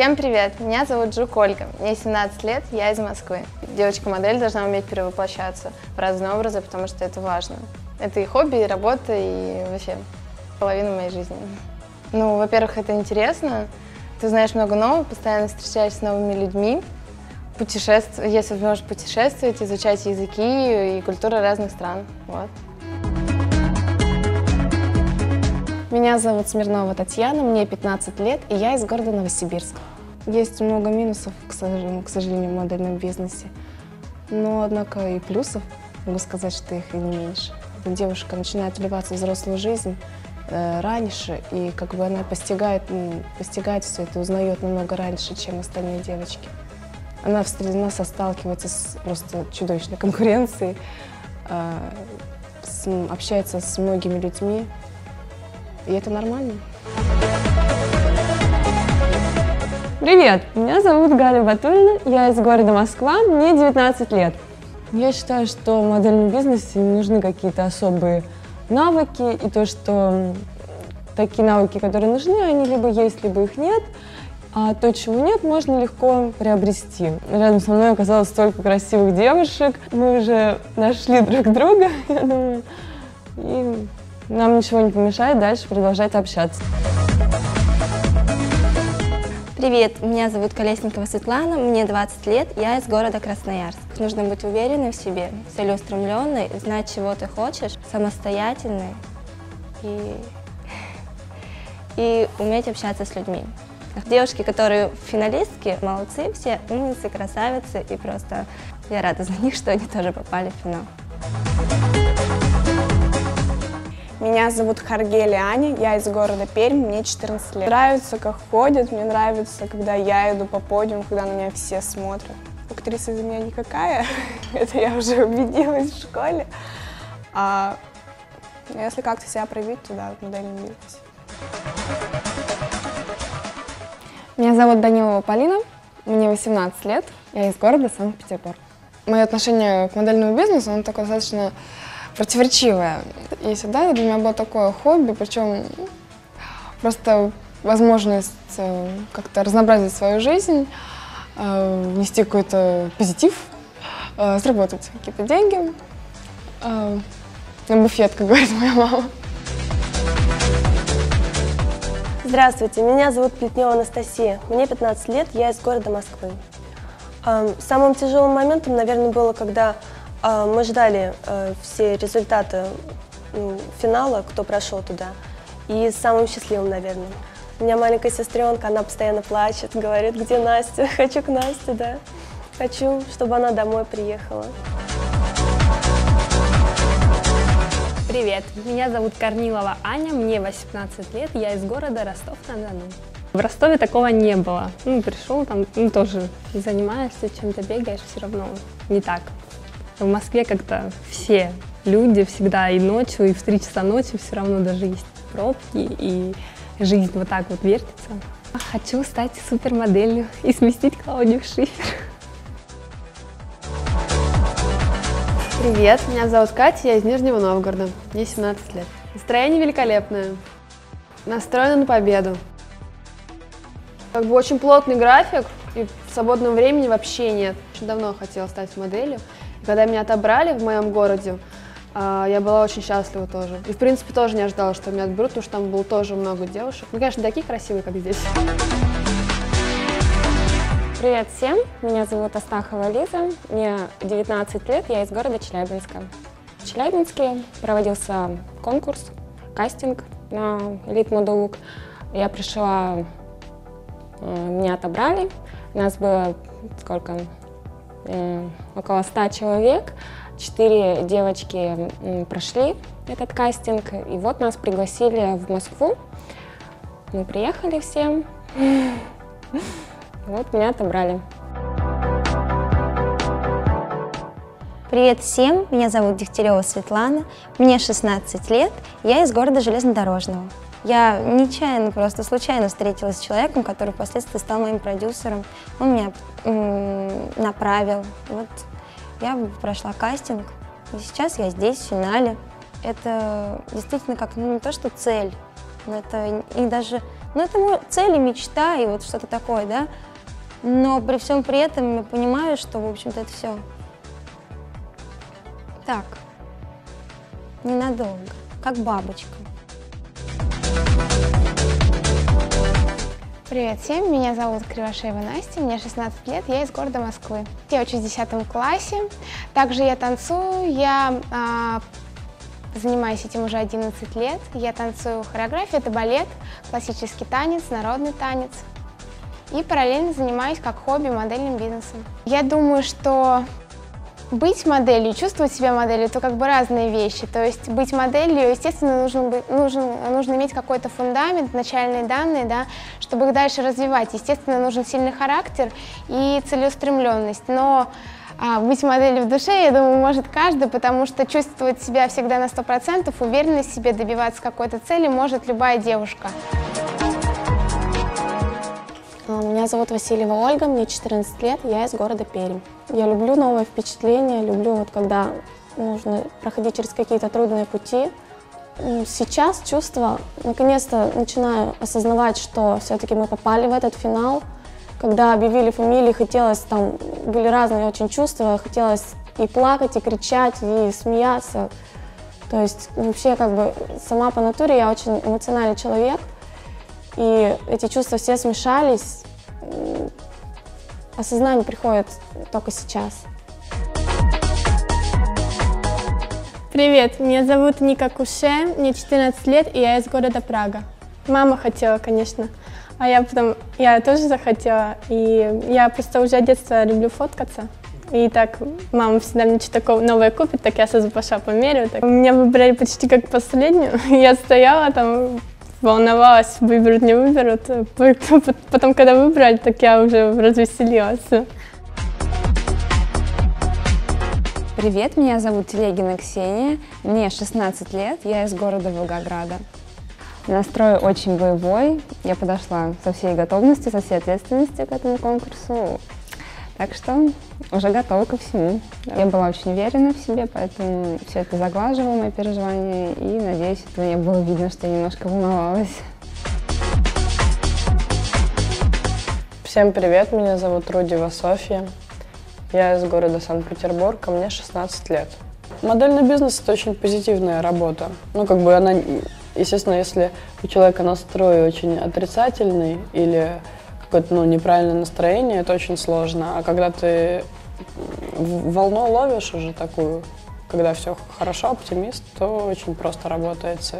Всем привет! Меня зовут Жук Ольга, мне 17 лет, я из Москвы. Девочка-модель должна уметь перевоплощаться в разные образы, потому что это важно. Это и хобби, и работа, и вообще половина моей жизни. Ну, во-первых, это интересно, ты знаешь много нового, постоянно встречаешься с новыми людьми, путешествовать, есть возможность путешествовать, изучать языки и культуры разных стран. Вот. Меня зовут Смирнова Татьяна, мне 15 лет, и я из города Новосибирск. Есть много минусов, к сожалению, в модельном бизнесе, но, однако, и плюсов, могу сказать, что их и не меньше. Девушка начинает вливаться в взрослую жизнь э, раньше, и как бы она постигает, постигает все это, узнает намного раньше, чем остальные девочки. Она, она сталкивается с просто чудовищной конкуренцией, э, с, общается с многими людьми, и это нормально. Привет, меня зовут Галя Батулина, я из города Москва, мне 19 лет. Я считаю, что в модельном бизнесе не нужны какие-то особые навыки, и то, что такие навыки, которые нужны, они либо есть, либо их нет, а то, чего нет, можно легко приобрести. Рядом со мной оказалось столько красивых девушек, мы уже нашли друг друга, я думаю, и нам ничего не помешает дальше продолжать общаться. Привет, меня зовут Колесникова Светлана, мне 20 лет, я из города Красноярск. Нужно быть уверенной в себе, целеустремленной, знать, чего ты хочешь, самостоятельной и, и уметь общаться с людьми. Девушки, которые финалистки, молодцы все, умницы, красавицы, и просто я рада за них, что они тоже попали в финал. Меня зовут Харгели Аня, я из города Пермь, мне 14 лет. Нравится, как ходят, мне нравится, когда я иду по подиуму, когда на меня все смотрят. Актриса из меня никакая, это я уже убедилась в школе. А если как-то себя проявить, то да, в модельном бизнесе. Меня зовут Данилова Полина, мне 18 лет, я из города Санкт-Петербург. Мое отношение к модельному бизнесу, оно такое достаточно противоречивое. И всегда для меня было такое хобби, причем просто возможность э, как-то разнообразить свою жизнь, э, внести какой-то позитив, э, заработать какие-то деньги. На буфет, как говорит моя мама. Здравствуйте, меня зовут Плетнева Анастасия. Мне 15 лет, я из города Москвы. Самым тяжелым моментом, наверное, было, когда мы ждали э, все результаты финала, кто прошел туда. И самым счастливым, наверное. У меня маленькая сестренка, она постоянно плачет, говорит, где Настя? Хочу к Насте, да. Хочу, чтобы она домой приехала. Привет, меня зовут Корнилова Аня, мне 18 лет, я из города Ростов-на-Дону. В Ростове такого не было. Ну, пришел там, ну, тоже занимаешься чем-то, бегаешь, все равно не так. В Москве как-то все люди всегда и ночью, и в 3 часа ночи все равно даже есть пробки, и жизнь вот так вот вертится. Хочу стать супермоделью и сместить Клаудию Шифер. Привет, меня зовут Катя, я из Нижнего Новгорода, мне 17 лет. Настроение великолепное, настроена на победу. Как бы очень плотный график, и свободного времени вообще нет. Очень давно хотела стать моделью. Когда меня отобрали в моем городе, а, я была очень счастлива тоже. И, в принципе, тоже не ожидала, что меня отберут, потому что там было тоже много девушек. Ну, конечно, такие красивые, как здесь. Привет всем, меня зовут Астахова Лиза, мне 19 лет, я из города Челябинска. В Челябинске проводился конкурс, кастинг на Model Look. Я пришла, э, меня отобрали, нас было сколько, около 100 человек. Четыре девочки прошли этот кастинг, и вот нас пригласили в Москву. Мы приехали все, вот меня отобрали. Привет всем, меня зовут Дегтярева Светлана, мне 16 лет, я из города Железнодорожного. Я нечаянно, просто случайно встретилась с человеком, который впоследствии стал моим продюсером. Он меня направил. Вот я прошла кастинг, и сейчас я здесь, в финале. Это действительно как, ну не то что цель, но это и даже Ну, это цель и мечта, и вот что-то такое, да. Но при всем при этом я понимаю, что, в общем-то, это все так, ненадолго, как бабочка. Привет всем, меня зовут Кривошеева Настя, мне 16 лет, я из города Москвы. Я учусь в 10 классе, также я танцую, я а, занимаюсь этим уже 11 лет. Я танцую хореографию, это балет, классический танец, народный танец. И параллельно занимаюсь как хобби модельным бизнесом. Я думаю, что быть моделью, чувствовать себя моделью, это как бы разные вещи. То есть быть моделью, естественно, нужно, быть, нужен, нужно иметь какой-то фундамент, начальные данные, да, чтобы их дальше развивать. Естественно, нужен сильный характер и целеустремленность. Но а, быть моделью в душе, я думаю, может каждый, потому что чувствовать себя всегда на 100%, уверенность в себе, добиваться какой-то цели может любая девушка. А, меня зовут Васильева Ольга, мне 14 лет, я из города Пермь. Я люблю новые впечатления, люблю вот когда нужно проходить через какие-то трудные пути. Сейчас чувство, наконец-то начинаю осознавать, что все-таки мы попали в этот финал. Когда объявили фамилии, хотелось, там были разные очень чувства, хотелось и плакать, и кричать, и смеяться. То есть вообще как бы сама по натуре я очень эмоциональный человек, и эти чувства все смешались. Осознание приходит только сейчас. Привет, меня зовут Ника Куше, мне 14 лет, и я из города Прага. Мама хотела, конечно, а я потом, я тоже захотела, и я просто уже с детства люблю фоткаться. И так мама всегда мне что-то новое купит, так я сразу пошла померю. Так. Меня выбрали почти как последнюю. Я стояла там, волновалась, выберут, не выберут. Потом, когда выбрали, так я уже развеселилась. Привет, меня зовут Телегина Ксения, мне 16 лет, я из города Волгограда. Настрой очень боевой, я подошла со всей готовностью, со всей ответственностью к этому конкурсу, так что уже готова ко всему. Я была очень уверена в себе, поэтому все это заглаживало мои переживания, и надеюсь, это мне было видно, что я немножко волновалась. Всем привет, меня зовут Рудева Софья. Я из города Санкт-Петербург, а мне 16 лет. Модельный бизнес – это очень позитивная работа. Ну, как бы она, естественно, если у человека настрой очень отрицательный или какое-то ну, неправильное настроение, это очень сложно. А когда ты волну ловишь уже такую, когда все хорошо, оптимист, то очень просто работается.